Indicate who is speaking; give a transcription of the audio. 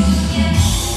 Speaker 1: Yeah.